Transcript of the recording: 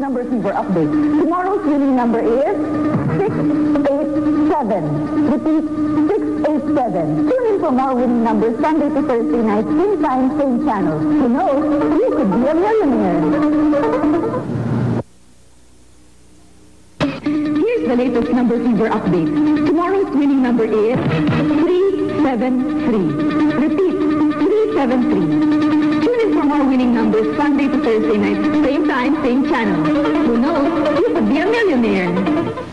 number fever update. Tomorrow's winning number is 687. Repeat, 687. Tune in for more winning numbers Sunday to Thursday night, same time, same channel. Who knows, you could be a millionaire. Here's the latest number fever update. Tomorrow's winning number is 373. Repeat, 373. Numbers Sunday to Thursday night, same time, same channel. Who knows, you could be a millionaire.